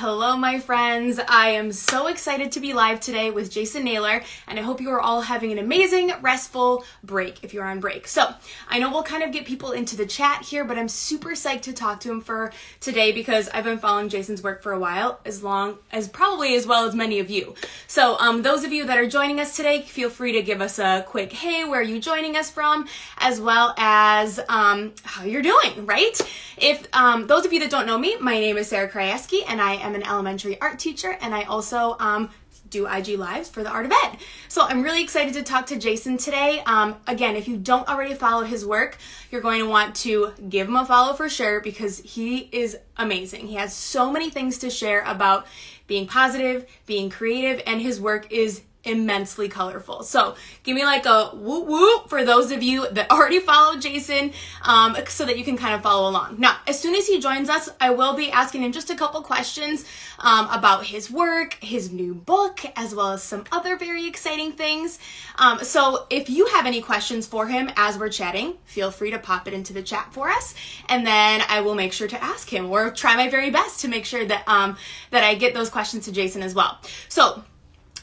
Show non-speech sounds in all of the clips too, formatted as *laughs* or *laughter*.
Hello, my friends. I am so excited to be live today with Jason Naylor, and I hope you are all having an amazing, restful break if you're on break. So, I know we'll kind of get people into the chat here, but I'm super psyched to talk to him for today because I've been following Jason's work for a while, as long as probably as well as many of you. So, um, those of you that are joining us today, feel free to give us a quick hey, where are you joining us from, as well as um, how you're doing, right? If um, those of you that don't know me, my name is Sarah Krajewski, and I am an elementary art teacher, and I also um, do IG Lives for the Art of Ed. So I'm really excited to talk to Jason today. Um, again, if you don't already follow his work, you're going to want to give him a follow for sure because he is amazing. He has so many things to share about being positive, being creative, and his work is immensely colorful. So give me like a whoop whoop for those of you that already follow Jason um, so that you can kind of follow along. Now, as soon as he joins us, I will be asking him just a couple questions um, about his work, his new book, as well as some other very exciting things. Um, so if you have any questions for him as we're chatting, feel free to pop it into the chat for us, and then I will make sure to ask him or try my very best to make sure that um, that I get those questions to Jason as well. So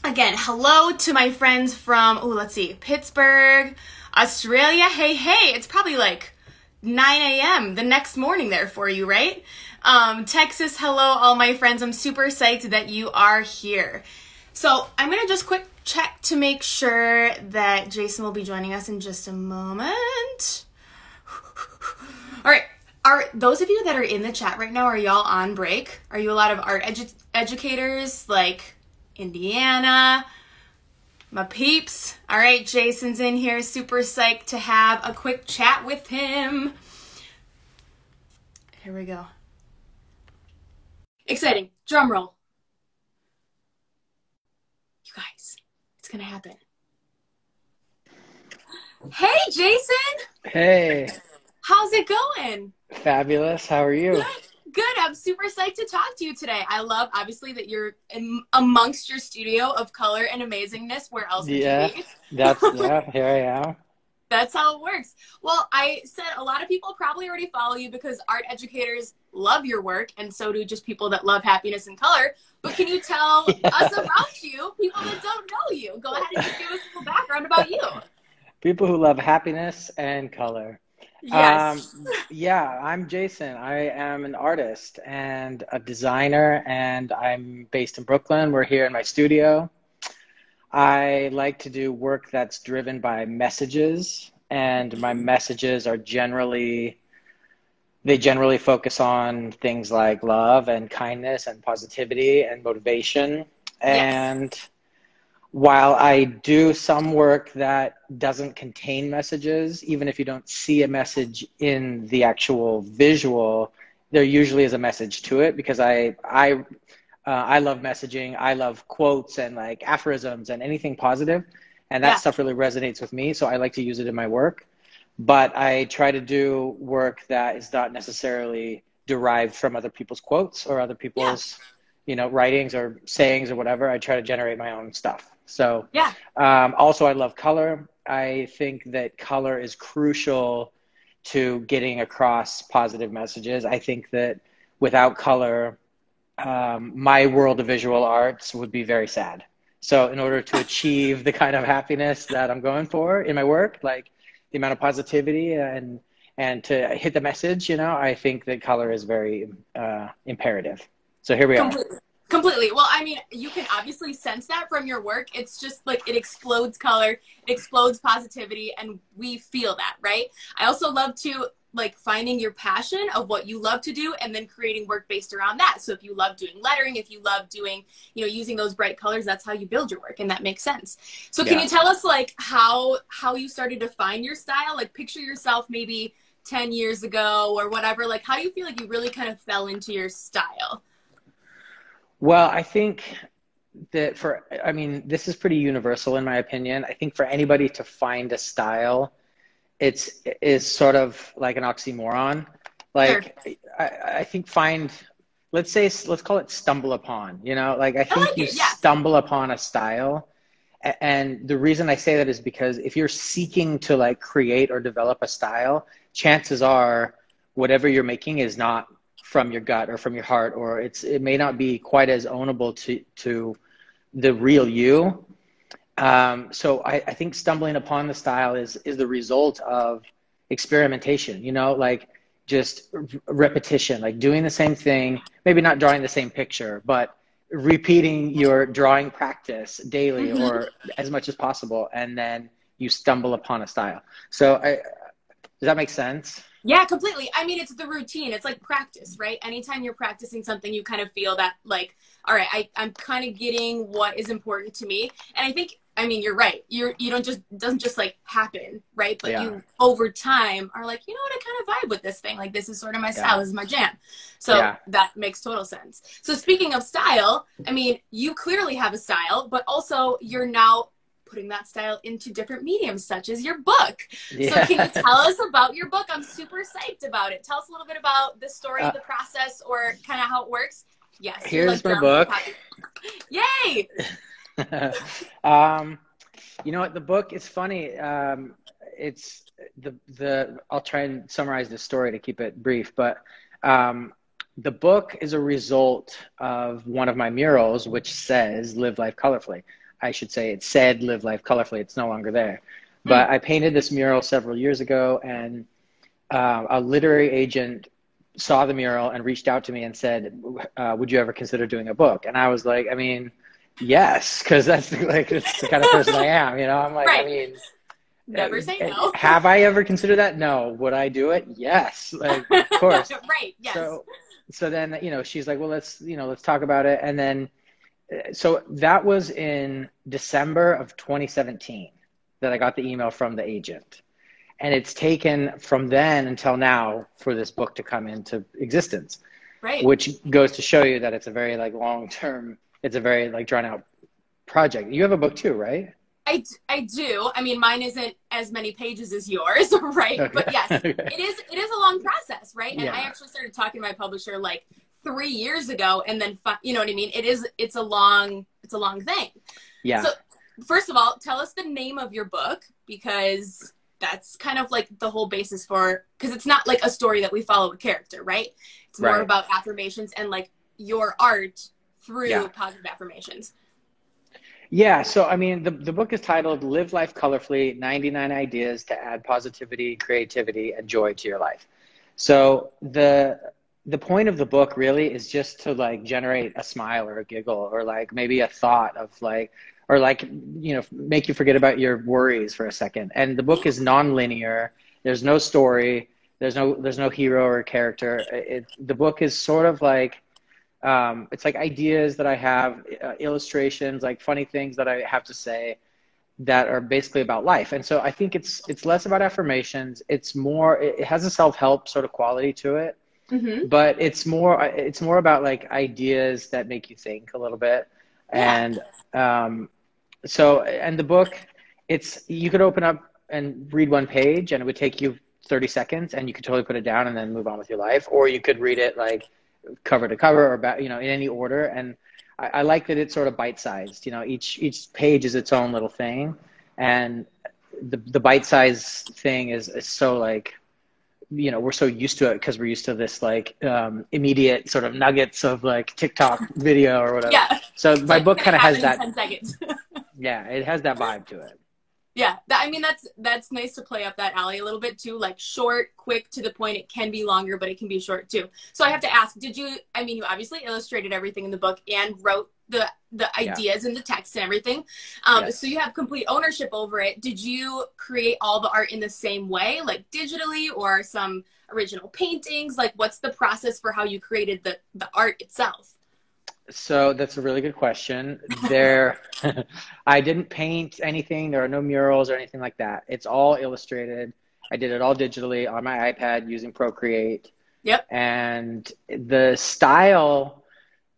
Again, hello to my friends from, oh, let's see, Pittsburgh, Australia. Hey, hey, it's probably like 9 a.m. the next morning there for you, right? Um, Texas, hello, all my friends. I'm super psyched that you are here. So I'm going to just quick check to make sure that Jason will be joining us in just a moment. All right. Are those of you that are in the chat right now, are y'all on break? Are you a lot of art edu- educators? Like, Indiana. My peeps. All right, Jason's in here. Super psyched to have a quick chat with him. Here we go. Exciting. Drum roll. You guys, it's going to happen. Hey, Jason. Hey. How's it going? Fabulous. How are you? Good. Good. I'm super psyched to talk to you today. I love, obviously, that you're in, amongst your studio of color and amazingness. Where else would yeah, you be? that's *laughs* yeah. Here I am. That's how it works. Well, I said a lot of people probably already follow you because art educators love your work, and so do just people that love happiness and color. But can you tell *laughs* yeah. us about you, people that don't know you? Go ahead and just give us a little background about you. *laughs* People who love happiness and color. Yes. Um, yeah, I'm Jason. I am an artist and a designer, and I'm based in Brooklyn. We're here in my studio. I like to do work that's driven by messages, and my messages are generally they generally focus on things like love and kindness and positivity and motivation and yes while I do some work that doesn't contain messages, even if you don't see a message in the actual visual, there usually is a message to it because I I uh, I love messaging. I love quotes and like aphorisms and anything positive, and that yeah. stuff really resonates with me. So I like to use it in my work. But I try to do work that is not necessarily derived from other people's quotes or other people's, yeah. you know, writings or sayings or whatever. I try to generate my own stuff. So yeah. Um, also, I love color. I think that color is crucial to getting across positive messages. I think that without color, um, my world of visual arts would be very sad. So, in order to *laughs* achieve the kind of happiness that I'm going for in my work, like the amount of positivity and and to hit the message, you know, I think that color is very uh, imperative. So here we Completely. are. Completely. Well, I mean, you can obviously sense that from your work. It's just like it explodes color, it explodes positivity, and we feel that, right? I also love to like finding your passion of what you love to do and then creating work based around that. So if you love doing lettering, if you love doing, you know, using those bright colors, that's how you build your work and that makes sense. So can yeah. you tell us like how how you started to find your style? Like picture yourself maybe 10 years ago or whatever. Like how do you feel like you really kind of fell into your style? Well, I think that for, I mean, this is pretty universal in my opinion. I think for anybody to find a style, it's is sort of like an oxymoron. Like sure. I, I think find, let's say, let's call it stumble upon. You know, like I think I like you yeah. stumble upon a style, and the reason I say that is because if you're seeking to like create or develop a style, chances are whatever you're making is not from your gut or from your heart, or it's it may not be quite as ownable to to the real you. Um, so I, I think stumbling upon the style is is the result of experimentation. You know, like just repetition, like doing the same thing, maybe not drawing the same picture, but repeating your drawing practice daily mm-hmm. or as much as possible, and then you stumble upon a style. So I, does that make sense? Yeah, completely. I mean, it's the routine. It's like practice, right? Anytime you're practicing something, you kind of feel that, like, all right, I, I'm kind of getting what is important to me. And I think, I mean, you're right. You're you don't just doesn't just like happen, right? But yeah. you over time are like, you know what, I kind of vibe with this thing. Like, this is sort of my style. Yeah. This is my jam. So yeah. that makes total sense. So speaking of style, I mean, you clearly have a style, but also you're now putting that style into different mediums, such as your book. Yeah. So, can you *laughs* tell us about your book? I'm super psyched about it. Tell us a little bit about the story, uh, the process, or kind of how it works. Yes. Here's my book. Yay! *laughs* um, you know what? The book is funny. Um, it's the the. I'll try and summarize the story to keep it brief, but. Um, the book is a result of one of my murals, which says "Live Life Colorfully." I should say it said live life colorfully. It's no longer there. Hmm. But I painted this mural several years ago, and uh, a literary agent saw the mural and reached out to me and said, uh, "Would you ever consider doing a book?" And I was like, "I mean, yes, because that's like it's the kind of person I am. You know, I'm like, right. I mean." Never say no. have I ever considered that? No. Would I do it? Yes. Like, of course. *laughs* right. Yes. So, so then, you know, she's like, well, let's, you know, let's talk about it. And then so that was in December of 2017 that I got the email from the agent. And it's taken from then until now for this book to come into existence. Right. Which goes to show you that it's a very like long term, it's a very like drawn out project. You have a book too, right? I, I do. I mean, mine isn't as many pages as yours, *laughs* right? Okay. But yes, *laughs* okay. it is. It is a long process, right? And yeah. I actually started talking to my publisher like three years ago and then you know what i mean? It is it's a long it's a long thing. Yeah. So first of all tell us the name of your book because that's kind of like the whole basis for because it's not like a story that we follow a character right? It's more right. about affirmations and like your art through yeah. positive affirmations. Yeah so i mean the, the book is titled live life colorfully 99 ideas to add positivity creativity and joy to your life. So the the point of the book really is just to like generate a smile or a giggle or like maybe a thought of like or like you know make you forget about your worries for a second. And the book is non-linear. There's no story. There's no there's no hero or character. It, the book is sort of like um, it's like ideas that i have uh, illustrations like funny things that i have to say that are basically about life. And so i think it's it's less about affirmations. It's more it has a self-help sort of quality to it Mm-hmm. But it's more it's more about like ideas that make you think a little bit, yeah. and um, so and the book, it's you could open up and read one page and it would take you 30 seconds and you could totally put it down and then move on with your life or you could read it like cover to cover or back, you know in any order and I, I like that it's sort of bite sized you know each each page is its own little thing and the the bite-sized thing is, is so like you know we're so used to it because we're used to this like um, immediate sort of nuggets of like TikTok video or whatever. Yeah. So it's my like book kind of has that. *laughs* Yeah, it has that vibe to it. Yeah, that, I mean that's that's nice to play up that alley a little bit too, like short, quick, to the point. It can be longer, but it can be short too. So I have to ask, did you? I mean, you obviously illustrated everything in the book and wrote the the ideas yeah. and the text and everything. Um, yes. So you have complete ownership over it. Did you create all the art in the same way, like digitally, or some original paintings? Like, what's the process for how you created the the art itself? So that's a really good question. *laughs* There, I didn't paint anything. There are no murals or anything like that. It's all illustrated. I did it all digitally on my iPad using Procreate. Yep. And the style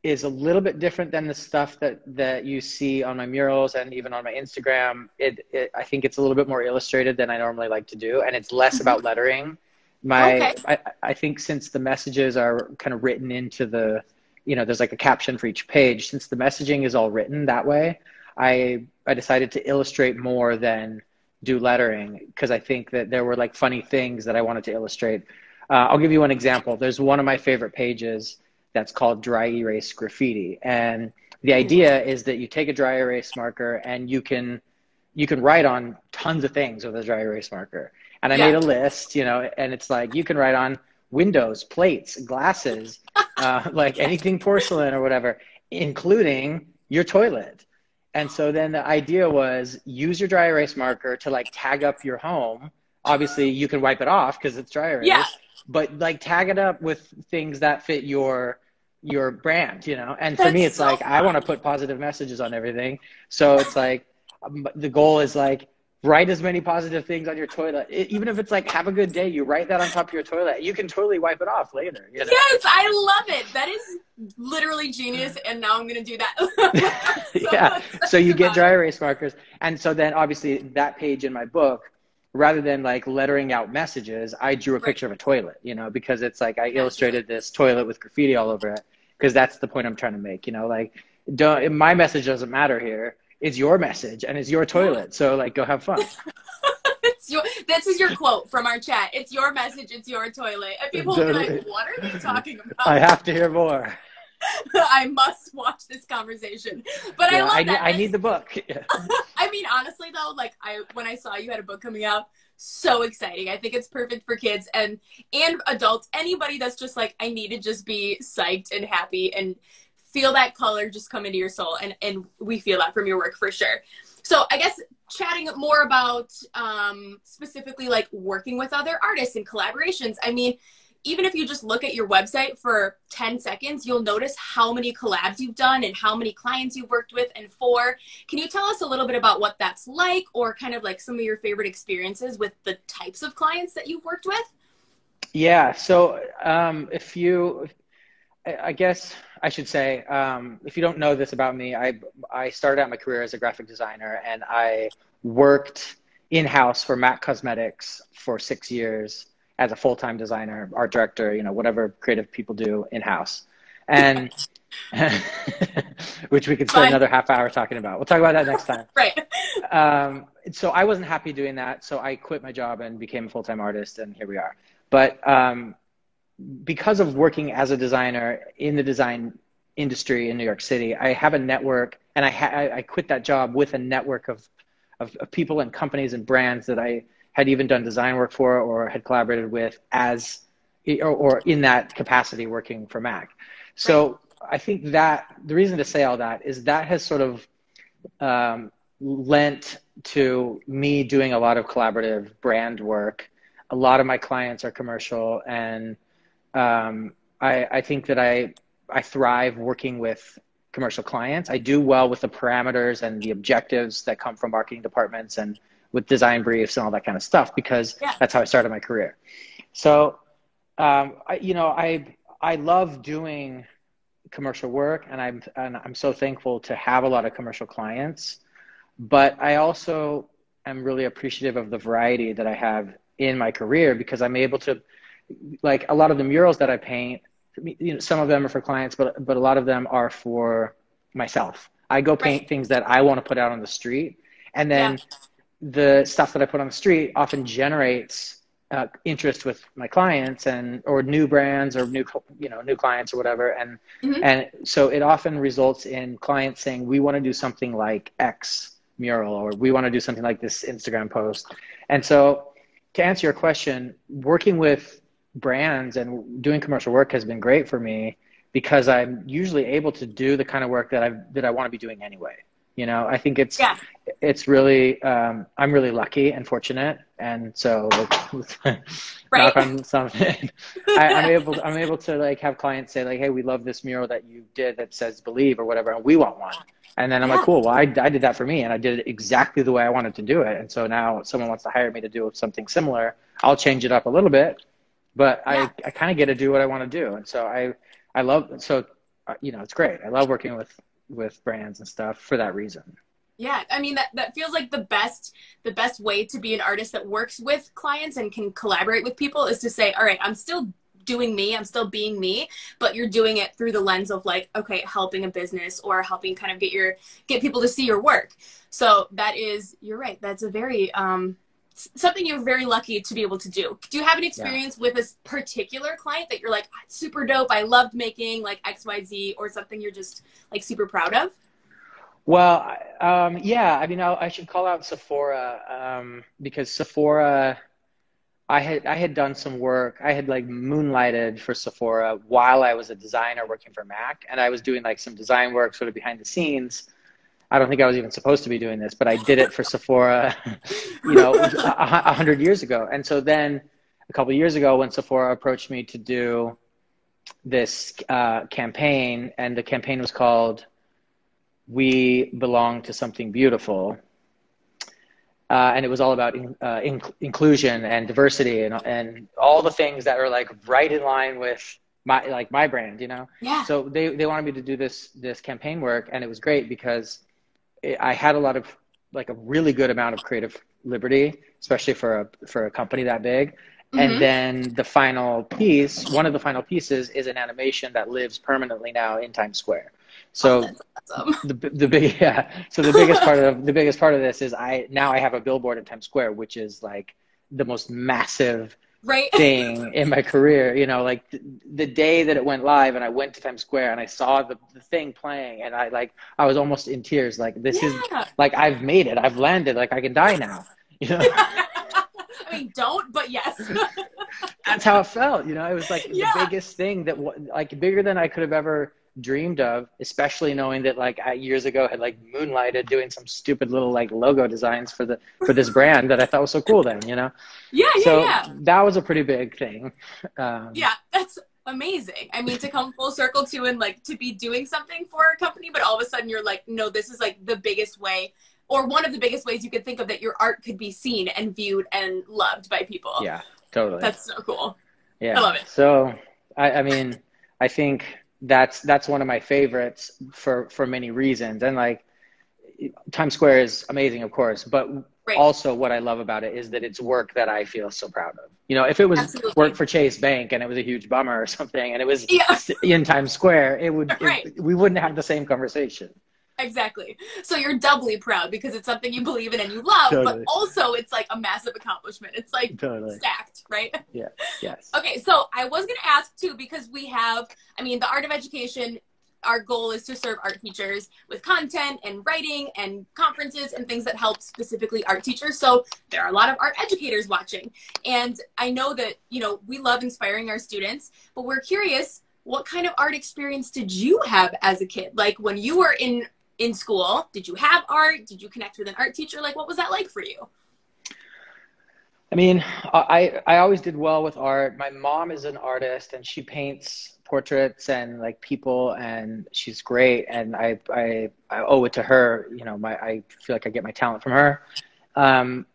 is a little bit different than the stuff that that you see on my murals and even on my Instagram. It, it I think it's a little bit more illustrated than I normally like to do, and it's less mm-hmm. about lettering. My okay. I, I think since the messages are kind of written into the you know there's like a caption for each page since the messaging is all written that way i i decided to illustrate more than do lettering because i think that there were like funny things that i wanted to illustrate Uh, I'll give you one example. There's one of my favorite pages that's called Dry Erase Graffiti, and the idea is that you take a dry erase marker and you can you can write on tons of things with a dry erase marker. And I yeah. made a list, you know, and it's like you can write on windows, plates, glasses, uh, *laughs* like anything porcelain or whatever, including your toilet. And so then the idea was use your dry erase marker to like tag up your home. Obviously, you can wipe it off because it's dry erase. Yeah. But like tag it up with things that fit your your brand, you know. And for That's me, it's so like fun. I want to put positive messages on everything. So it's like um, the goal is like write as many positive things on your toilet. It, even if it's like have a good day, you write that on top of your toilet. You can totally wipe it off later. You know? Yes, I love it. That is literally genius, and now I'm gonna do that. so, *laughs* *laughs* yeah. So you get dry erase markers, and so then obviously that page in my book. Rather than like lettering out messages, I drew a right. picture of a toilet, you know, because it's like I illustrated this toilet with graffiti all over it, because that's the point I'm trying to make, you know, like don't my message doesn't matter here it's your message and it's your toilet. So like, go have fun. *laughs* it's your, this is your quote from our chat. It's your message. It's your toilet. And people will be like, what are they talking about? I have to hear more. *laughs* I must watch this conversation. But yeah, I love I, that. I need the book. *laughs* I mean, honestly though, like I when I saw you had a book coming out, so exciting. I think it's perfect for kids and and adults. Anybody that's just like, I need to just be psyched and happy and feel that color just come into your soul and and we feel that from your work for sure. So i guess chatting more about um, specifically like working with other artists and collaborations i mean even if you just look at your website for 10 seconds you'll notice how many collabs you've done and how many clients you've worked with and for. Can you tell us a little bit about what that's like or kind of like some of your favorite experiences with the types of clients that you've worked with? Yeah so um, if you I guess I should say, um, if you don't know this about me, I I started out my career as a graphic designer, and I worked in house for MAC Cosmetics for six years as a full time designer, art director, you know, whatever creative people do in house, and *laughs* which we could spend Fine. another half hour talking about. We'll talk about that next time. *laughs* right. Um, so I wasn't happy doing that, so I quit my job and became a full time artist, and here we are. But um, because of working as a designer in the design industry in New York City, I have a network, and I ha- I quit that job with a network of, of, of people and companies and brands that I had even done design work for or had collaborated with as or, or in that capacity working for Mac. So right. I think that the reason to say all that is that has sort of um, lent to me doing a lot of collaborative brand work. A lot of my clients are commercial and um, I, I think that I I thrive working with commercial clients. I do well with the parameters and the objectives that come from marketing departments and with design briefs and all that kind of stuff because yeah. that's how I started my career. So, um, I, you know, I I love doing commercial work, and I'm and I'm so thankful to have a lot of commercial clients. But I also am really appreciative of the variety that I have in my career because I'm able to like a lot of the murals that I paint, you know, some of them are for clients, but but a lot of them are for myself. I go paint right. things that I want to put out on the street, and then yeah. the stuff that I put on the street often generates uh, interest with my clients and or new brands or new you know new clients or whatever, and mm-hmm. and so it often results in clients saying we want to do something like X mural or we want to do something like this Instagram post, and so to answer your question, working with brands and doing commercial work has been great for me because I'm usually able to do the kind of work that I that I want to be doing anyway. You know, I think it's yeah. it's really um, I'm really lucky and fortunate, and so *laughs* right. on something, I, am able I'm able to like have clients say like, hey, we love this mural that you did that says believe or whatever, and we want one. And then I'm yeah. like, cool. Well, I, I did that for me, and I did it exactly the way I wanted to do it. And so now someone wants to hire me to do something similar. I'll change it up a little bit, but yeah. I, I kind of get to do what I want to do. And so I, I love, so, uh, you know, it's great. I love working with, with brands and stuff for that reason. Yeah, I mean that that feels like the best the best way to be an artist that works with clients and can collaborate with people is to say, all right, I'm still doing me, I'm still being me, but you're doing it through the lens of like, okay, helping a business or helping kind of get your get people to see your work. So that is you're right. That's a very um something you're very lucky to be able to do. Do you have an experience yeah. with a particular client that you're like super dope? I loved making like X Y Z, or something you're just like super proud of? Well, um, yeah. I mean, I'll, i should call out Sephora um, because Sephora. I had I had done some work. I had like moonlighted for Sephora while I was a designer working for Mac, and I was doing like some design work sort of behind the scenes I don't think I was even supposed to be doing this, but I did it for Sephora, you know, a, a hundred years ago. And so then a couple years ago, when Sephora approached me to do this uh, campaign, and the campaign was called "We Belong to Something Beautiful," uh, and it was all about in, uh, in, inclusion and diversity and and all the things that are like right in line with my like my brand, you know. Yeah. So they they wanted me to do this this campaign work, and it was great because I had a lot of like a really good amount of creative liberty, especially for a for a company that big. Mm-hmm. And then the final piece, one of the final pieces, is an animation that lives permanently now in Times Square. So oh, awesome. the the big *laughs* yeah. So the biggest part of the biggest part of this is I now I have a billboard in Times Square, which is like the most massive right. *laughs* thing in my career. You know, like th- the day that it went live and I went to Times Square and I saw the, the thing playing and I like, I was almost in tears. Like, this yeah. is like, I've made it. I've landed. Like, I can die now. *laughs* You know? *laughs* I mean, don't, but yes. That's how it felt. You know, it was like yeah. the biggest thing that, like, bigger than I could have ever dreamed of, especially knowing that like I, years ago had like moonlighted doing some stupid little like logo designs for the for this brand that I thought was so cool then, you know. Yeah, yeah, so yeah. That was a pretty big thing. Um, yeah, that's amazing. I mean, to come full circle to and like to be doing something for a company, but all of a sudden you're like, no, this is like the biggest way or one of the biggest ways you could think of that your art could be seen and viewed and loved by people. Yeah, totally. That's so cool. Yeah, I love it. So, I, I mean, I think that's that's one of my favorites for for many reasons and like times square is amazing of course but right. also what i love about it is that it's work that i feel so proud of you know if it was Absolutely. work for chase bank and it was a huge bummer or something and it was yeah. in times square it would right. it, we wouldn't have the same conversation Exactly. So you're doubly proud because it's something you believe in and you love, totally. but also it's like a massive accomplishment. It's like totally. stacked, right? Yeah. Yes. *laughs* okay. So I was going to ask too, because we have, I mean, the art of education, our goal is to serve art teachers with content and writing and conferences and things that help specifically art teachers. So there are a lot of art educators watching. And I know that, you know, we love inspiring our students, but we're curious what kind of art experience did you have as a kid? Like when you were in in school? Did you have art? Did you connect with an art teacher? Like, what was that like for you? I mean, I I always did well with art. My mom is an artist, and she paints portraits and like people, and she's great. And I I, I owe it to her. You know, my I feel like I get my talent from her. Um,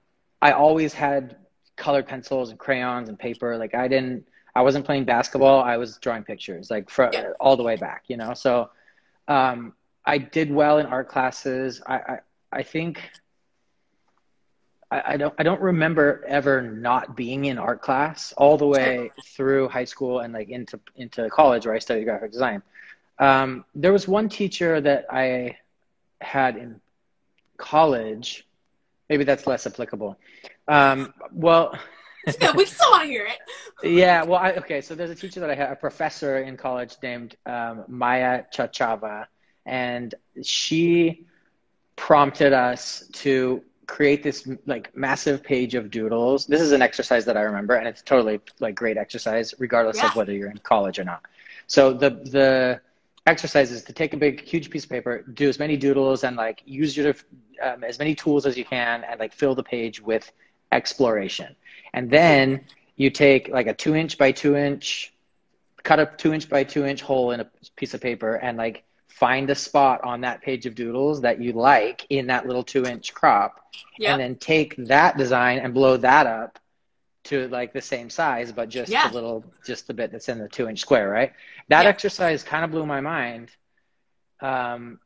I always had colored pencils and crayons and paper. Like I didn't. I wasn't playing basketball. I was drawing pictures, like for, yeah. all the way back. You know, so um, I did well in art classes. I, I, I think I, I, don't I don't remember ever not being in art class all the way through high school and like into into college where I studied graphic design. Um, there was one teacher that I had in college. Maybe that's less applicable. Um, well, *laughs* we still want to hear it. *laughs* yeah. Well, I, okay. So there's a teacher that I had, a professor in college named um, Maya Chachava and she prompted us to create this like massive page of doodles. This is an exercise that I remember, and it's totally like great exercise, regardless yeah. of whether you're in college or not. So the the exercise is to take a big, huge piece of paper, do as many doodles, and like use your um, as many tools as you can, and like fill the page with exploration. And then you take like a two inch by two inch, cut a two inch by two inch hole in a piece of paper, and like find a spot on that page of doodles that you like in that little two inch crop yep. and then take that design and blow that up to like the same size but just yeah. a little just the bit that's in the two inch square right that exercise kind of blew my mind um,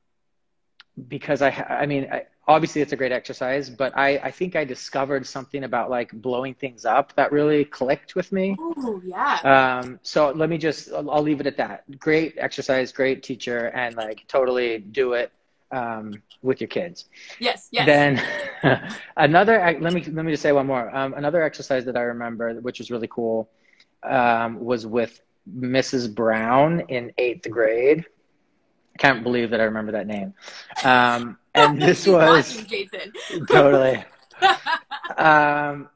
because i i mean I, obviously it's a great exercise but i i think i discovered something about like blowing things up that really clicked with me oh yeah um so let me just I'll, I'll, leave it at that great exercise great teacher and like totally do it um, with your kids. Yes, yes. Then *laughs* another let me let me just say one more. Um, another exercise that I remember, which was really cool, um, was with Mrs. Brown in eighth grade. I can't believe that I remember that name. Um, and *laughs* this was Jason. *laughs* *laughs* totally. um,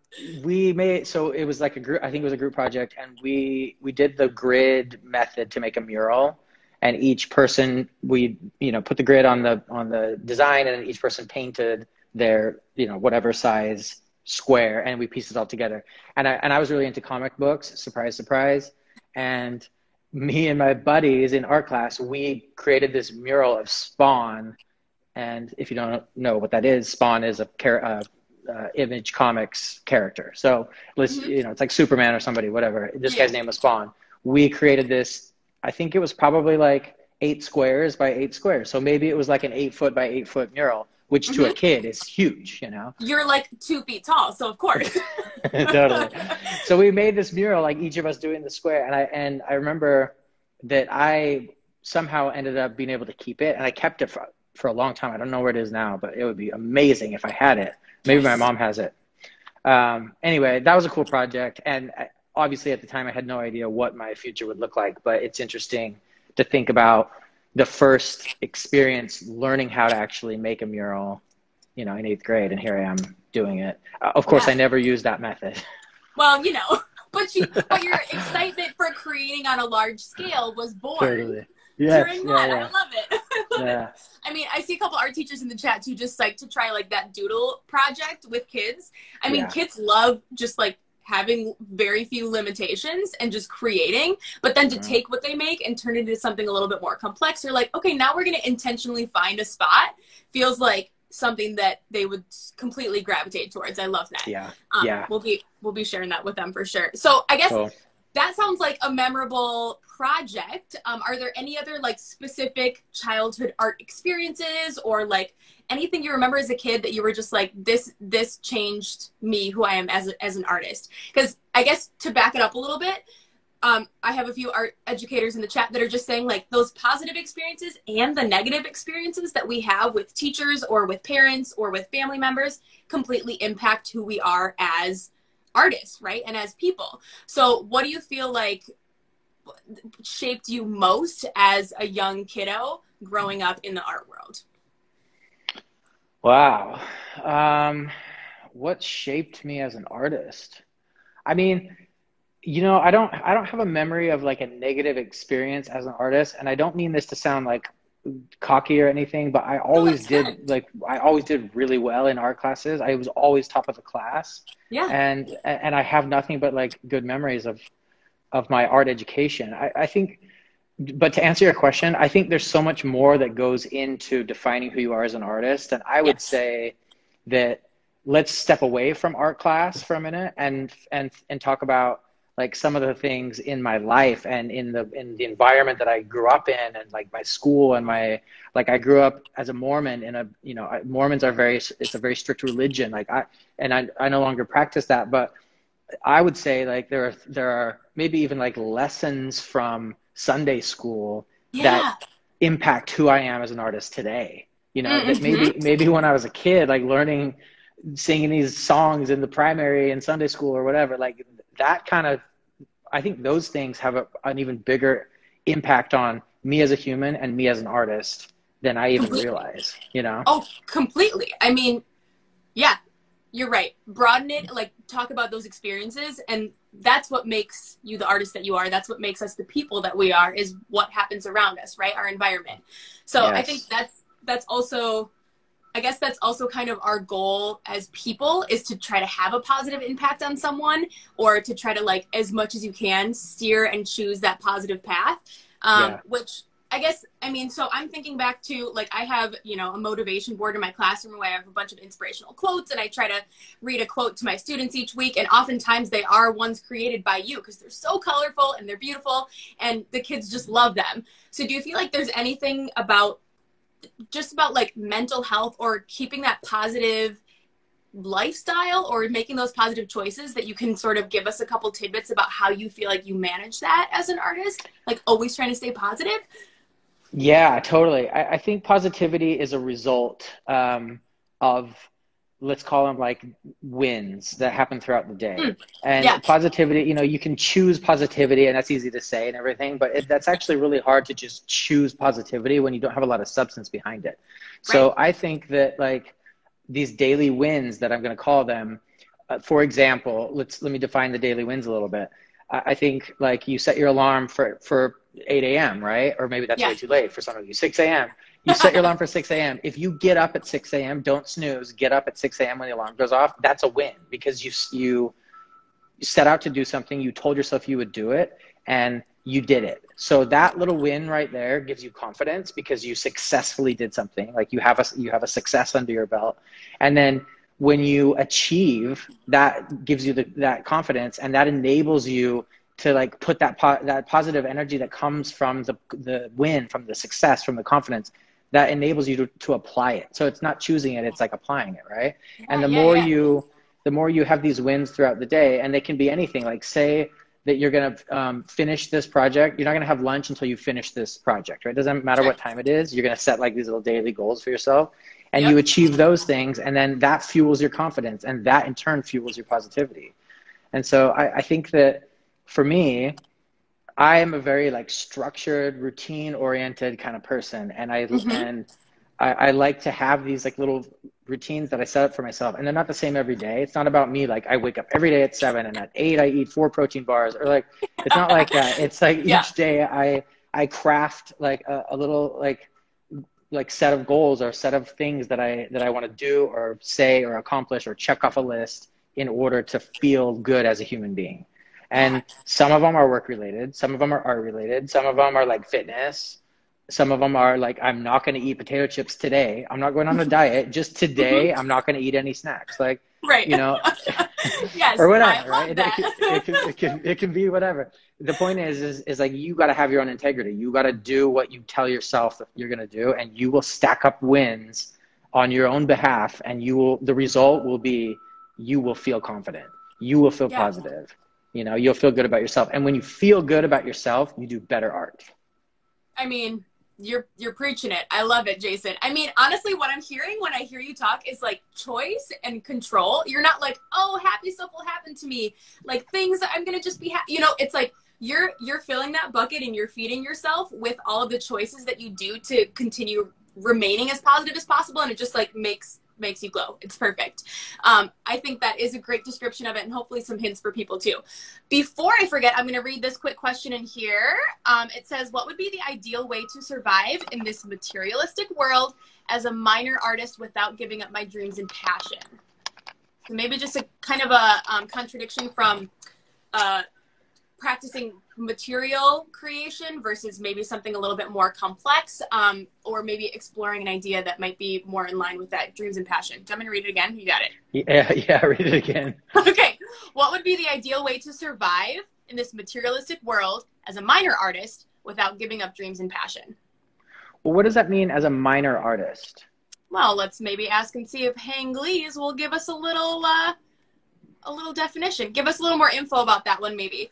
we made so it was like a group. I think it was a group project, and we we did the grid method to make a mural. And each person we you know put the grid on the on the design, and each person painted their you know whatever size square, and we pieced it all together. And I and I was really into comic books. Surprise, surprise. And me and my buddies in art class, we created this mural of Spawn. And if you don't know what that is, Spawn is a uh, uh, Image Comics character. So, mm-hmm. you know, it's like Superman or somebody, whatever. This yeah. guy's name was Spawn. We created this. I think it was probably like eight squares by eight squares. So maybe it was like an eight foot by eight foot mural, which to a mm-hmm. kid is huge, you know. You're like two feet tall, so of course. *laughs* *laughs* totally. So we made this mural, like each of us doing the square, and I and I remember that I somehow ended up being able to keep it, and I kept it for for a long time. I don't know where it is now, but it would be amazing if I had it. Maybe my mom has it. Um, anyway, that was a cool project, and uh, obviously at the time I had no idea what my future would look like. But it's interesting to think about the first experience learning how to actually make a mural, you know, in eighth grade, and here I am doing it. Uh, of course, yeah. I never used that method. *laughs* Well, you know, *laughs* but you, but your excitement for creating on a large scale was born. Totally. Yes, during that. Yeah, yeah. I love it. I *laughs* love yeah. it. I mean, I see a couple art teachers in the chat too, just like to try like that doodle project with kids. I mean, yeah. kids love just like having very few limitations and just creating, but then to mm-hmm. take what they make and turn it into something a little bit more complex, you're like, okay, now we're going to intentionally find a spot. Feels like something that they would completely gravitate towards. I love that. Yeah. Um, yeah. We'll be, we'll be sharing that with them for sure. So I guess cool that sounds like a memorable project. Um, are there any other like specific childhood art experiences or like anything you remember as a kid that you were just like this this changed me who I am as a, as an artist? Because I guess to back it up a little bit, um, I have a few art educators in the chat that are just saying like those positive experiences and the negative experiences that we have with teachers or with parents or with family members completely impact who we are as artists, right? And as people. So, what do you feel like shaped you most as a young kiddo growing up in the art world? Wow. Um, what shaped me as an artist? I mean, you know, I don't I don't have a memory of like a negative experience as an artist, and I don't mean this to sound like cocky or anything, but I always no, did like I always did really well in art classes. I was always top of the class. Yeah. And and I have nothing but like good memories of of my art education. I, I think but to answer your question, I think there's so much more that goes into defining who you are as an artist. And I would yes. say that let's step away from art class for a minute and and and talk about like some of the things in my life and in the in the environment that I grew up in and like my school and my like I grew up as a Mormon in a you know Mormons are very it's a very strict religion like I and I I no longer practice that but I would say like there are there are maybe even like lessons from Sunday school yeah. that impact who I am as an artist today you know mm-hmm. that maybe maybe when I was a kid like learning singing these songs in the primary and Sunday school or whatever like that kind of i think those things have a, an even bigger impact on me as a human and me as an artist than i even completely. realize you know oh completely i mean yeah you're right broaden it like talk about those experiences and that's what makes you the artist that you are that's what makes us the people that we are is what happens around us right our environment so yes. i think that's that's also I guess that's also kind of our goal as people is to try to have a positive impact on someone or to try to like as much as you can steer and choose that positive path. Um, yeah. Which I guess, I mean, so I'm thinking back to like I have, you know, a motivation board in my classroom where I have a bunch of inspirational quotes and I try to read a quote to my students each week. And oftentimes they are ones created by you because they're so colorful and they're beautiful and the kids just love them. So do you feel like there's anything about just about like mental health or keeping that positive lifestyle or making those positive choices that you can sort of give us a couple tidbits about how you feel like you manage that as an artist like always trying to stay positive Yeah, totally. I, I think positivity is a result um, of let's call them like wins that happen throughout the day. Mm. And yeah. positivity, you know, you can choose positivity and that's easy to say and everything, but it, that's actually really hard to just choose positivity when you don't have a lot of substance behind it. Right. So I think that like these daily wins that I'm going to call them, uh, for example, let's, let me define the daily wins a little bit. I, I think like you set your alarm for, for 8 a.m., right? Or maybe that's yeah. way too late for some of you, 6 a.m you set your alarm for 6 a.m. If you get up at 6 a.m., don't snooze, get up at 6 a.m. when the alarm goes off, that's a win because you, you set out to do something, you told yourself you would do it, and you did it. So that little win right there gives you confidence because you successfully did something. Like you have a you have a success under your belt, and then when you achieve, that gives you the, that confidence, and that enables you to like put that po- that positive energy that comes from the the win, from the success, from the confidence that enables you to, to apply it. So it's not choosing it, it's like applying it, right? Yeah, and the yeah, more yeah. you the more you have these wins throughout the day, and they can be anything. Like say that you're gonna um, finish this project, you're not gonna have lunch until you finish this project, right? It doesn't matter what time it is. You're gonna set like these little daily goals for yourself, and yep. you achieve those things, and then that fuels your confidence, and that in turn fuels your positivity. And so I, I think that for me, I am a very like structured, routine oriented kind of person, and I mm-hmm. and I, I, like to have these like little routines that I set up for myself, and they're not the same every day. It's not about me like I wake up every day at seven, and at eight I eat four protein bars, or like it's not like that. It's like *laughs* yeah. each day I I craft like a, a little like like set of goals or set of things that I that I want to do or say or accomplish or check off a list in order to feel good as a human being. And some of them are work related, some of them are art related, some of them are like fitness, some of them are like i'm not going to eat potato chips today i'm not going on a diet *laughs* just today i'm not going to eat any snacks like right. you know? *laughs* Yes or whatever right? It, it, can, it, can, it, can, it can be whatever. The point is is, is like you got to have your own integrity. You got to do what you tell yourself that you're going to do and you will stack up wins on your own behalf and you will the result will be you will feel confident. You will feel yeah. positive you know you'll feel good about yourself. And when you feel good about yourself you do better art. I mean you're you're preaching it. I love it jason. I mean honestly what i'm hearing when i hear you talk is like choice and control. You're not like oh happy stuff will happen to me. Like things i'm gonna just be happy you know it's like you're you're filling that bucket and you're feeding yourself with all of the choices that you do to continue remaining as positive as possible. And it just like makes makes you glow. It's perfect. Um, I think that is a great description of it and hopefully some hints for people too. Before I forget, I'm going to read this quick question in here. Um, it says, What would be the ideal way to survive in this materialistic world as a minor artist without giving up my dreams and passion? So maybe just a kind of a um, contradiction from uh, practicing material creation versus maybe something a little bit more complex um, or maybe exploring an idea that might be more in line with that dreams and passion. Do you want me to read it again? You got it. Yeah, *laughs* yeah, read it again. *laughs* okay. What would be the ideal way to survive in this materialistic world as a minor artist without giving up dreams and passion? Well, what does that mean as a minor artist? Well, let's maybe ask and see if Hang Lees will give us a little uh, a little definition. Give us a little more info about that one, maybe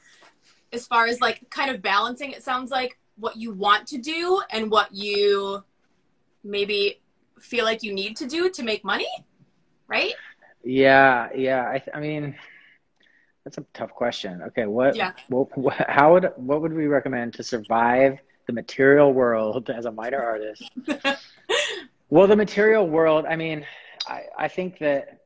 as far as like kind of balancing it sounds like what you want to do and what you maybe feel like you need to do to make money right? Yeah yeah. I, th- I mean that's a tough question. Okay what, yeah. what, what how would what would we recommend to survive the material world as a minor artist? *laughs* Well the material world i mean i i think that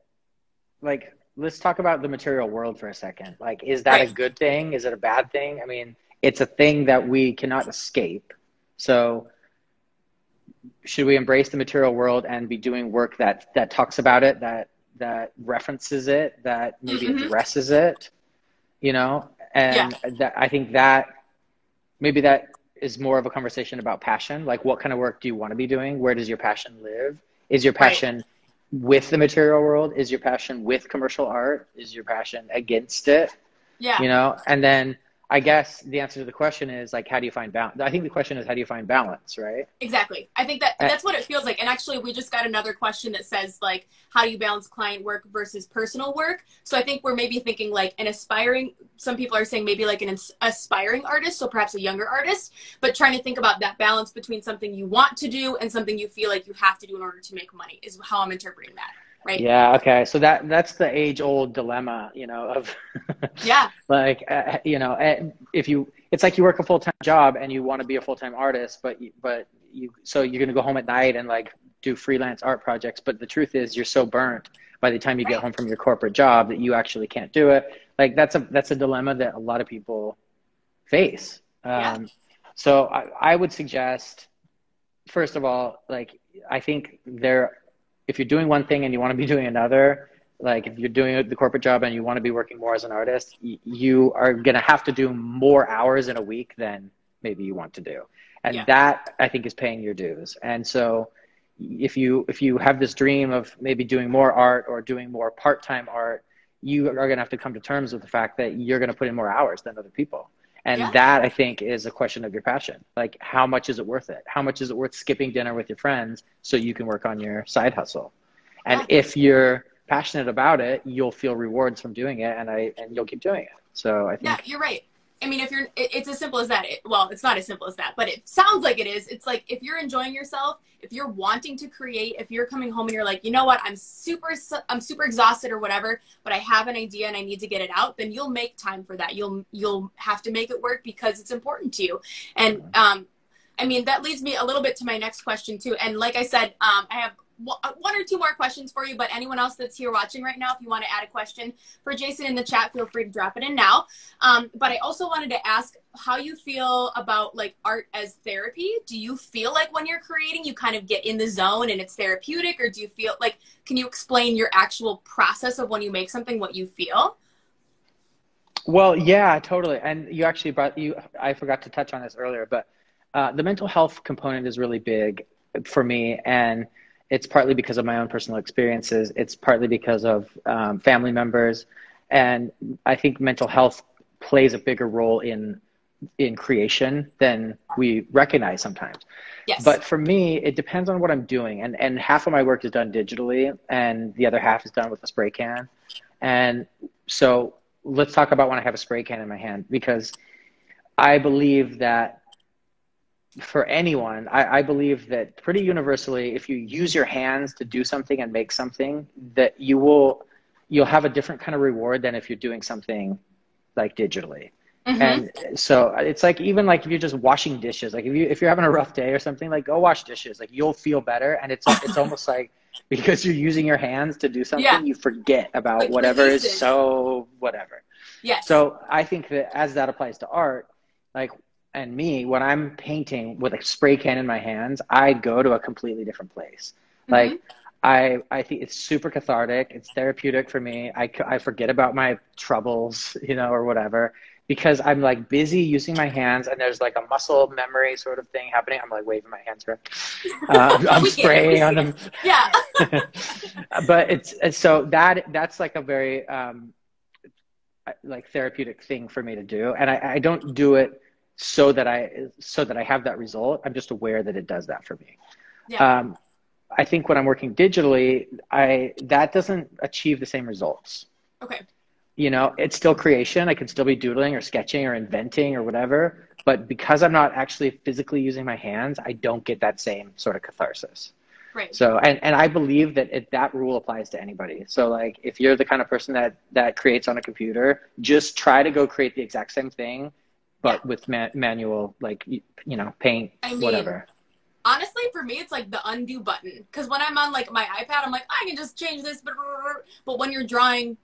like let's talk about the material world for a second. Like, is that right. a good thing? Is it a bad thing? I mean, it's a thing that we cannot escape. So, should we embrace the material world and be doing work that that talks about it, that that references it, that maybe mm-hmm. addresses it? You know, and yeah. that I think that maybe that is more of a conversation about passion. Like, what kind of work do you want to be doing? Where does your passion live? Is your passion right with the material world? Is your passion with commercial art? Is your passion against it? Yeah. You know, and then I guess the answer to the question is like, how do you find balance? I think the question is, how do you find balance, right? Exactly. I think that that's what it feels like. And actually, we just got another question that says like, how do you balance client work versus personal work? So I think we're maybe thinking like an aspiring. Some people are saying maybe like an aspiring artist, so perhaps a younger artist, but trying to think about that balance between something you want to do and something you feel like you have to do in order to make money is how I'm interpreting that right. Yeah okay. So that that's the age old dilemma you know of *laughs* yeah. like uh, you know eh, if you it's like you work a full-time job and you want to be a full-time artist but you, but you so you're going to go home at night and like do freelance art projects but the truth is you're so burnt by the time you right. get home from your corporate job that you actually can't do it. Like that's a that's a dilemma that a lot of people face. Um, yeah. so I, I would suggest first of all like i think there if you're doing one thing and you want to be *laughs* doing another, like if you're doing the corporate job and you want to be working more as an artist, you are going to have to do more hours in a week than maybe you want to do. And yeah. that I think is paying your dues. And so if you if you have this dream of maybe doing more art or doing more part-time art, you are going to have to come to terms with the fact that you're going to put in more hours than other people. And yeah. that I think is a question of your passion. Like, how much is it worth it? How much is it worth skipping dinner with your friends so you can work on your side hustle? And yeah. if you're passionate about it, you'll feel rewards from doing it, and I and you'll keep doing it. So I think. Yeah, you're right. I mean, if you're, it's as simple as that. It, well, it's not as simple as that, but it sounds like it is. It's like if you're enjoying yourself, if you're wanting to create, if you're coming home and you're like, you know what, I'm super, I'm super exhausted or whatever, but I have an idea and I need to get it out, then you'll make time for that. You'll, you'll have to make it work because it's important to you. And, um, I mean, that leads me a little bit to my next question too. And like I said, um, I have one or two more questions for you, but anyone else that's here watching right now, if you want to add a question for Jason in the chat, feel free to drop it in now. Um, but I also wanted to ask how you feel about like art as therapy. Do you feel like when you're creating, you kind of get in the zone and it's therapeutic, or do you feel like, can you explain your actual process of when you make something, what you feel? Well, yeah, totally. And you actually brought you. I forgot to touch on this earlier, but uh, the mental health component is really big for me, and it's partly because of my own personal experiences. It's partly because of um, family members, and I think mental health plays a bigger role in in creation than we recognize sometimes. Yes. But for me, it depends on what I'm doing, and and half of my work is done digitally, and the other half is done with a spray can, and so let's talk about when I have a spray can in my hand because I believe that for anyone, I, I, believe that pretty universally, if you use your hands to do something and make something, that you will you'll have a different kind of reward than if you're doing something like digitally. Mm-hmm. And so it's like even like if you're just washing dishes, like if you if you're having a rough day or something, like go wash dishes. Like you'll feel better, and it's *laughs* it's almost like because you're using your hands to do something, yeah. you forget about like whatever is so whatever. Yes. So I think that as that applies to art, like and me, when I'm painting with a spray can in my hands, I go to a completely different place. Mm-hmm. Like, I, I think it's super cathartic. It's therapeutic for me. I, I forget about my troubles, you know, or whatever, because I'm like busy using my hands and there's like a muscle memory sort of thing happening. I'm like waving my hands around. Uh, *laughs* I'm spraying on them. Yeah. *laughs* but it's, so that, that's like a very, um, like therapeutic thing for me to do. And I, I don't do it so that I so that I have that result. I'm just aware that it does that for me. Yeah. Um, I think when I'm working digitally, I that doesn't achieve the same results. Okay. You know, it's still creation. I can still be doodling or sketching or inventing or whatever. But because I'm not actually physically using my hands, I don't get that same sort of catharsis. Right. So, and, and I believe that it, that rule applies to anybody. So, like, if you're the kind of person that that creates on a computer, just try to go create the exact same thing but with ma- manual like you, you know paint I mean, whatever. honestly for me it's like the undo button. Because when i'm on like my ipad i'm like i can just change this but when you're drawing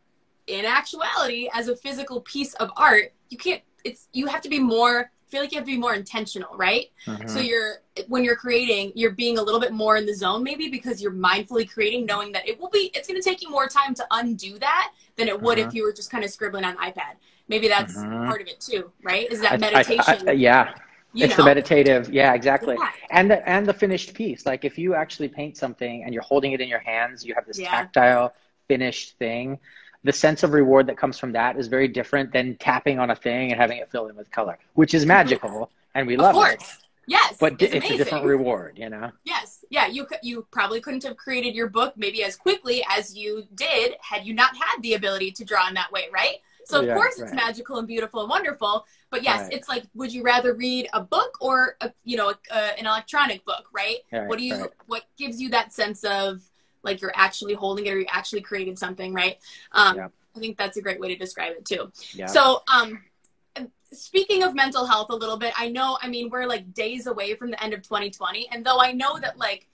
in actuality as a physical piece of art you can't it's you have to be more feel like you have to be more intentional right? Mm-hmm. so you're when you're creating you're being a little bit more in the zone maybe because you're mindfully creating knowing that it will be it's going to take you more time to undo that than it would mm-hmm. if you were just kind of scribbling on ipad maybe that's mm-hmm. part of it too right is that meditation I, I, yeah you it's know? the meditative yeah exactly yeah. and the and the finished piece like if you actually paint something and you're holding it in your hands you have this yeah. tactile finished thing the sense of reward that comes from that is very different than tapping on a thing and having it fill in with color, which is magical and we love it. Of course. Yes, but it's, it's a different reward, you know. Yes, yeah. You you probably couldn't have created your book maybe as quickly as you did had you not had the ability to draw in that way, right? So of yeah, course it's right. magical and beautiful and wonderful. But yes, right. it's like, would you rather read a book or a, you know a, a, an electronic book, right? right what do you what gives you that sense of like you're actually holding it or you're actually created something, right? Um, yeah. I think that's a great way to describe it too. Yeah. So um, speaking of mental health a little bit, I know, I mean, we're like days away from the end of 2020. And though I know that like,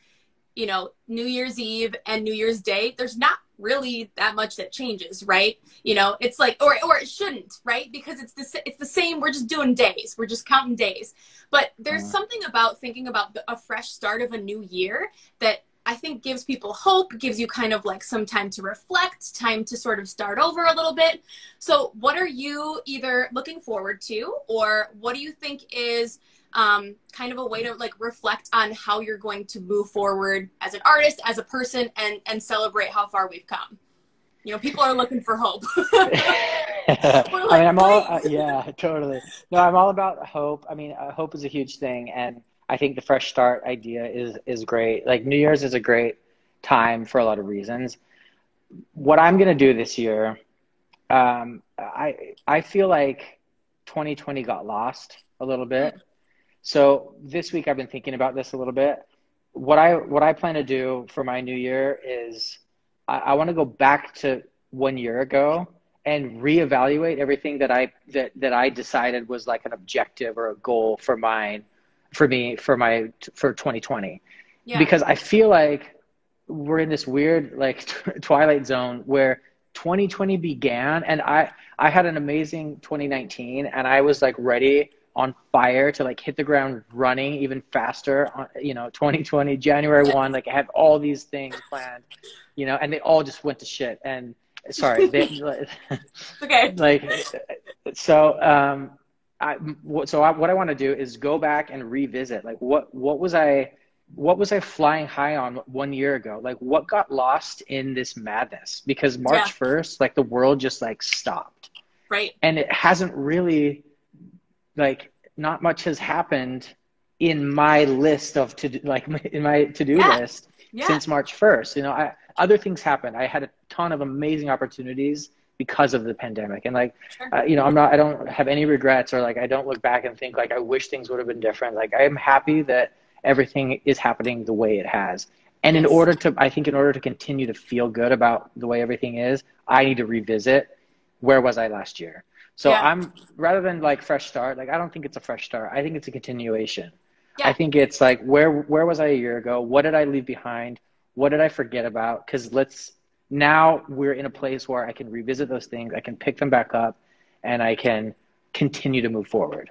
you know, New Year's Eve and New Year's Day, there's not really that much that changes, right? You know, it's like, or, or it shouldn't, right? Because it's the, it's the same. We're just doing days. We're just counting days. But there's uh-huh. something about thinking about the, a fresh start of a new year that I think gives people hope, gives you kind of like some time to reflect, time to sort of start over a little bit. So, what are you either looking forward to, or what do you think is um, kind of a way to like reflect on how you're going to move forward as an artist, as a person, and and celebrate how far we've come? You know, people are looking for hope. *laughs* like, I mean, I'm all uh, yeah, totally. No, I'm all about hope. I mean, uh, hope is a huge thing, and I think the fresh start idea is is great. Like New Year's is a great time for a lot of reasons. What I'm gonna do this year, um, I I feel like 2020 got lost a little bit. So this week I've been thinking about this a little bit. What I what I plan to do for my new year is I, I want to go back to one year ago and reevaluate everything that I that that I decided was like an objective or a goal for mine for me for my for 2020 yeah. because i feel like we're in this weird like *laughs* twilight zone where 2020 began and i i had an amazing 2019 and i was like ready on fire to like hit the ground running even faster on you know 2020 january 1 like i had all these things planned you know and they all just went to shit and sorry they, *laughs* okay *laughs* like so um I, so I, what I want to do is go back and revisit like what what was I what was I flying high on one year ago? Like what got lost in this madness? Because March first, like the world just like stopped. Right. And it hasn't really like not much has happened in my list of to like *laughs* in my to do yeah. list yeah. since March first. You know, I other things happened. I had a ton of amazing opportunities because of the pandemic and like sure. uh, you know i'm not i don't have any regrets or like i don't look back and think like i wish things would have been different like i'm happy that everything is happening the way it has and yes. in order to i think in order to continue to feel good about the way everything is i need to revisit where was i last year so yeah. i'm rather than like fresh start like i don't think it's a fresh start i think it's a continuation yeah. i think it's like where where was i a year ago what did i leave behind what did i forget about because let's now we're in a place where I can revisit those things, I can pick them back up, and I can continue to move forward.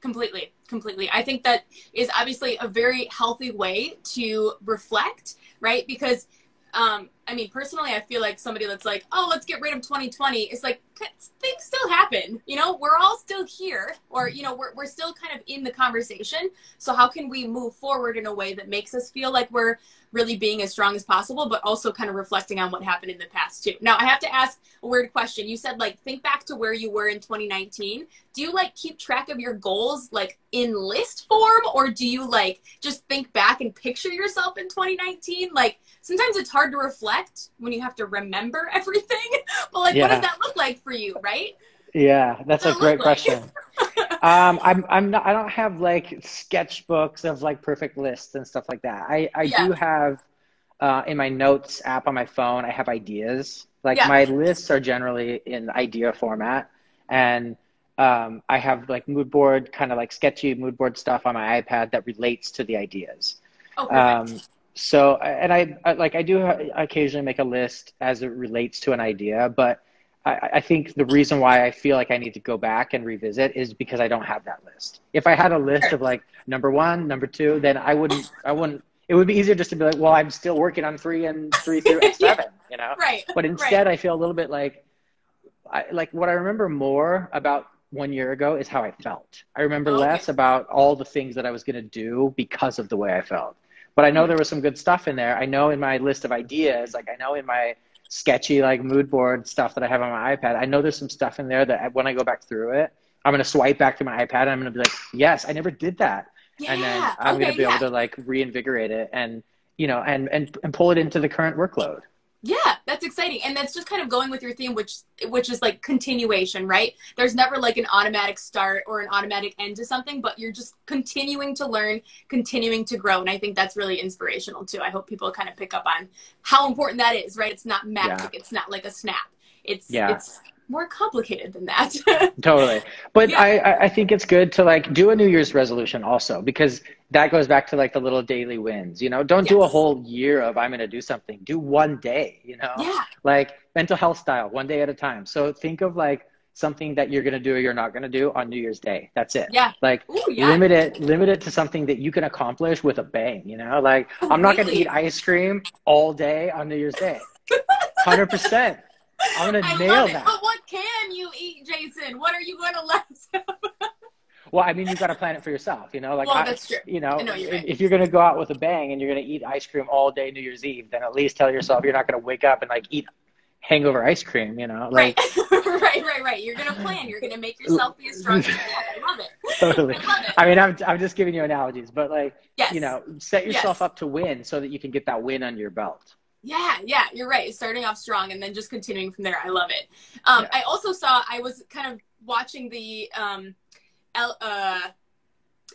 Completely, completely. I think that is obviously a very healthy way to reflect, right? Because um, I mean, personally, I feel like somebody that's like, oh, let's get rid of 2020 is like, things still happen. You know, we're all still here, or, you know, we're, we're still kind of in the conversation. So, how can we move forward in a way that makes us feel like we're really being as strong as possible, but also kind of reflecting on what happened in the past, too? Now, I have to ask a weird question. You said, like, think back to where you were in 2019. Do you, like, keep track of your goals, like, in list form, or do you, like, just think back and picture yourself in 2019? Like, sometimes it's hard to reflect when you have to remember *laughs* everything. but like, yeah. what does that look like for you, right? Yeah, that's a great question. *laughs* um, I'm I'm not I don't have like sketchbooks of like perfect lists and stuff like that. I I yeah. do have uh, in my notes app on my phone. I have ideas. Like yeah. my lists are generally in idea format, and um, I have like mood board kind of like sketchy mood board stuff on my iPad that relates to the ideas. Oh, um, so and I, I, like I do occasionally make a list as it relates to an idea, but I, I, think the reason why I feel like I need to go back and revisit is because I don't have that list. If I had a list of like number one, number two, then I wouldn't I wouldn't it would be easier just to be like, well, I'm still working on three and three through yeah. *laughs* seven, you know? Right. But instead right. I feel a little bit like I, like what I remember more about one year ago is how I felt. I remember oh, less about all the things that I was going to do because of the way I felt but I know mm-hmm. there was some good stuff in there. I know in my list of ideas, like I know in my sketchy like mood board stuff that I have on my iPad, I know there's some stuff in there that when I go back through it, I'm gonna swipe back to my iPad and I'm gonna be like, yes, I never did that, Yeah. and then I'm okay, gonna be yeah. able to like reinvigorate it and you know and and and pull it into the current workload. Yeah, that's exciting. And that's just kind of going with your theme, which which is like continuation, right? There's never like an automatic start or an automatic end to something, but you're just continuing to learn, continuing to grow. And I think that's really inspirational too. I hope people kind of pick up on how important that is, right? It's not magic. It's not like a snap. It's Yeah. it's more complicated than that. *laughs* Totally. But Yeah. I, I- I think it's good to like do a New Year's resolution also because that goes back to like the little daily wins. You know, don't do a whole year of I'm going to do something. Do one day, you know, yeah. like mental health style, one day at a time. So think of like something that you're going to do or you're not going to do on New Year's Day. That's it. Yeah. Like Ooh, yeah. limit it, limit it to something that you can accomplish with a bang, you know, like Oh, I'm not going to eat ice cream all day on New Year's Day. 100%. *laughs* I'm going to nail that. But what can you eat, Jason? What are you going *laughs* to let Well, I mean, you've got to plan it for yourself, you know. Like, Well, I-. You know, know, you're right. if you're going to go out with a bang and you're going to eat ice cream all day New Year's Eve, then at least tell yourself you're not going to wake up and like eat hangover ice cream. You know, like right. *laughs* right, right, right. You're gonna plan. You're gonna make yourself be as strong *laughs* as you can. I love it. *laughs* totally. I love it. I mean, I'm I'm just giving you analogies, but like, yes. you know, set yourself Yes. up to win so that you can get that win on your belt. Yeah, yeah, you're right. Starting off strong and then just continuing from there. I love it. Um, Yeah. I also saw. I was kind of watching the. Um, uh,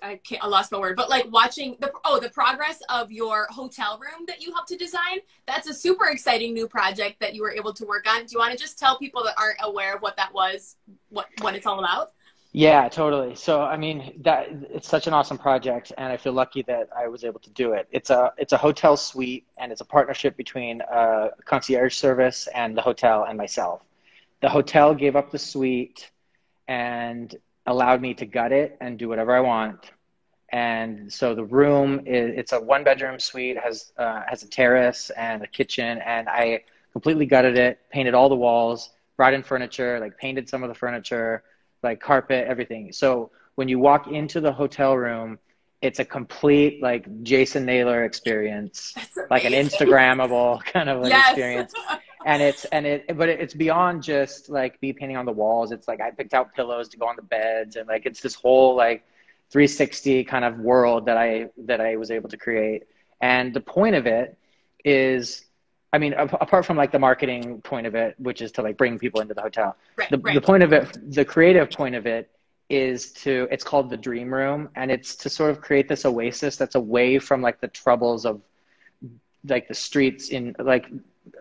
I can't. I lost my word. But like watching the oh the progress of your hotel room that you helped to design. That's a super exciting new project that you were able to work on. Do you want to just tell people that aren't aware of what that was, what what it's all about? Yeah, totally. So, I mean, that it's such an awesome project, and I feel lucky that I was able to do it. It's a it's a hotel suite, and it's a partnership between a concierge service and the hotel and myself. The hotel gave up the suite and allowed me to gut it and do whatever I want. And so the room is it's a one bedroom suite has uh, has a terrace and a kitchen, and I completely gutted it, painted all the walls, brought in furniture, like painted some of the furniture like carpet, everything. So when you walk into the hotel room, it's a complete like Jason Naylor experience, like an. Instagrammable *laughs* kind of like yes. experience. *laughs* And it's and it but it's beyond just like me painting on the walls. It's like I picked out pillows to go on the beds and like it's this whole like 360 kind of world that I that I was able to create. And the point of it is I mean, a- apart from like the marketing point of it, which is to like bring people into the hotel, right, the, right. the point of it the creative point of it is to it's called the dream room and it's to sort of create this oasis that's away from like the troubles of like the streets in like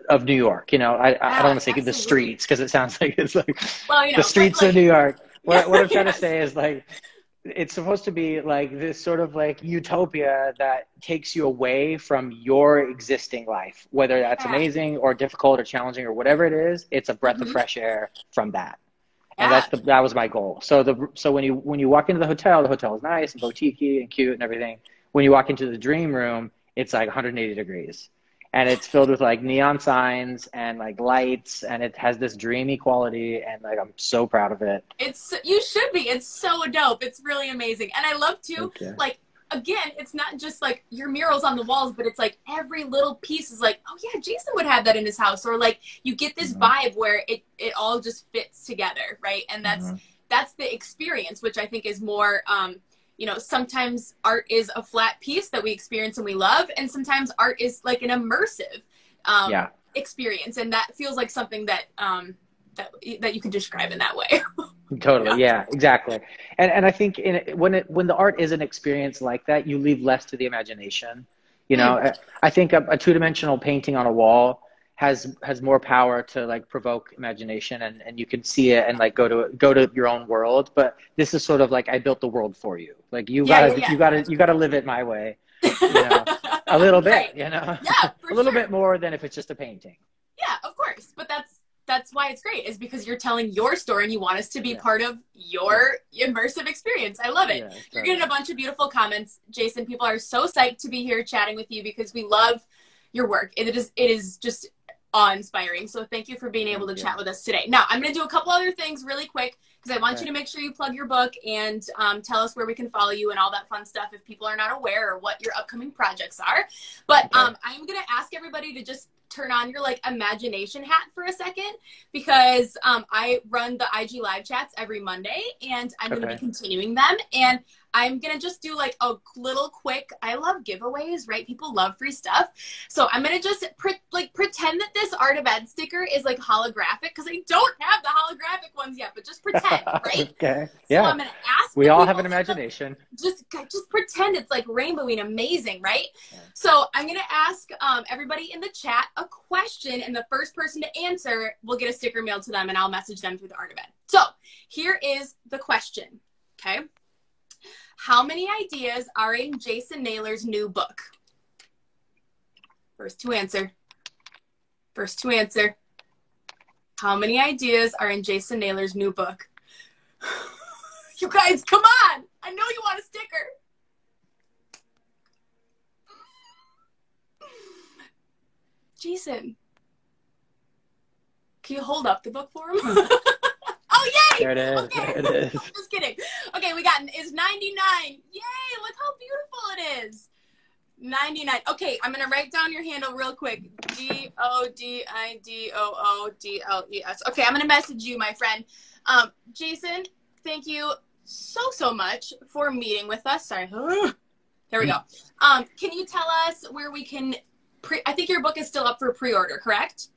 of new york you know i, I don't want to say the streets because it sounds like it's like well, you know, the streets like, of new york what, what i'm trying *laughs* Yes. to say is like it's supposed to be like this sort of like utopia that takes you away from your existing life whether that's Yeah. amazing or difficult or challenging or whatever it is it's a breath Mhm. of fresh air from that Yeah. and that's the that was my goal. So the so when you when you walk into the hotel, the hotel is nice and boutique and cute and everything. When you walk into the dream room, it's like 180 degrees, and it's filled with like neon signs and like lights, and it has this dreamy quality. And like I'm so proud of it. It's you should be. It's so dope. It's really amazing. And I love to like again, it's not just like your murals on the walls, but it's like every little piece is like, oh yeah, Jason would have that in his house. Or like you get this Mhm. vibe where it it all just fits together, right? And that's Mhm. that's the experience, which I think is more um you know, sometimes art is a flat piece that we experience and we love, and sometimes art is like an immersive um, Yeah. experience, and that feels like something that um, that that you can describe in that way. *laughs* Totally. Yeah, exactly. And and I think in when it when the art is an experience like that, you leave less to the imagination. You know, I, I think a, a two dimensional painting on a wall has has more power to like provoke imagination and, and you can see it and like go to go to your own world. But this is sort of like I built the world for you. Like you Yeah, gotta yeah, you gotta you gotta live it my way. know, *laughs* A little bit, Right. you know. Yeah, *laughs* for a little sure. bit more than if it's just a painting. Yeah, of course. But that's that's why it's great, is because you're telling your story and you want us to be Yeah. part of your immersive experience. I love it. Yeah, You're getting a bunch of beautiful comments, Jason. People are so psyched to be here chatting with you because we love your work. It is it is just awe-inspiring. So thank you for being able to chat with us today. Now I'm going to do a couple other things really quick because I want Okay. you to make sure you plug your book and um, tell us where we can follow you and all that fun stuff if people are not aware or what your upcoming projects are. But Okay. um, I'm going to ask everybody to just turn on your like imagination hat for a second because um, I run the IG live chats every Monday and I'm going to be continuing them. And I'm going to just do like a little quick, I love giveaways, right? People love free stuff. So I'm going to just pre- like pretend that this Art of Ed sticker is like holographic because I don't have the holographic ones yet, but just pretend, *laughs* right? okay. So Yeah. I'm going to ask we all have an imagination. just just pretend it's like rainbowy and amazing, right? Yeah. So I'm gonna ask um, everybody in the chat a question, and the first person to answer will get a sticker mailed to them, and I'll message them through the Art of Ed. So here is the question. Okay, how many ideas are in Jason Naylor's new book? First to answer. First to answer. How many ideas are in Jason Naylor's new book? *sighs* You guys, come on! I know you want a sticker. Jason, can you hold up the book for him? *laughs* oh, yay! There it is. Okay. There it is. *laughs* Just kidding. Okay, we got is 99. Yay! Look how beautiful it is. 99. Okay, I'm gonna write down your handle real quick. D O D I D O O D L E S. Okay, I'm gonna message you, my friend. Um, Jason, thank you so so much for meeting with us. Sorry. *gasps* There we go. Um, can you tell us where we can? Pre- I think your book is still up for pre-order, correct?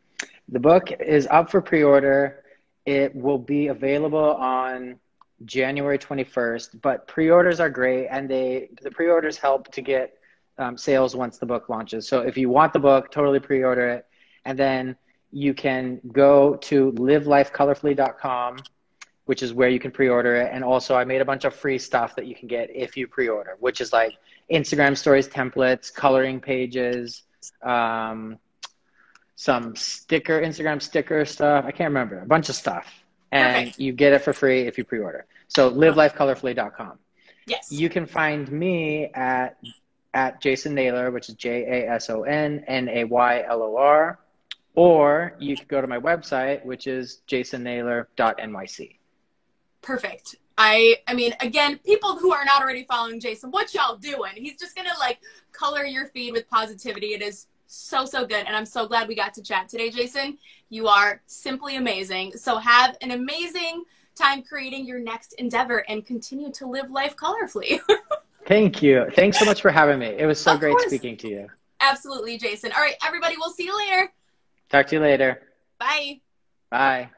The book is up for pre-order. It will be available on January 21st, but pre-orders are great and they the pre-orders help to get um, sales once the book launches. So if you want the book, totally pre-order it and then you can go to livelifecolorfully.com which is where you can pre-order it and also I made a bunch of free stuff that you can get if you pre-order, which is like Instagram stories templates, coloring pages, um, some sticker, Instagram sticker stuff. I can't remember, a bunch of stuff. And Perfect. you get it for free if you pre order. So livelifecolorfully.com. Yes. You can find me at at Jason Naylor, which is J A S O N N A Y L O R, or you can go to my website, which is jasonnaylor.nyc. Perfect. I I mean, again, people who are not already following Jason, what y'all doing? He's just gonna like color your feed with positivity. It is so so good, and I'm so glad we got to chat today, Jason. You are simply amazing. So have an amazing time creating your next endeavor and continue to live life colorfully. *laughs* Thank you. Thanks so much for having me. It was so Of great course. speaking to you. Absolutely, Jason. All right, everybody, we'll see you later. Talk to you later. Bye. Bye.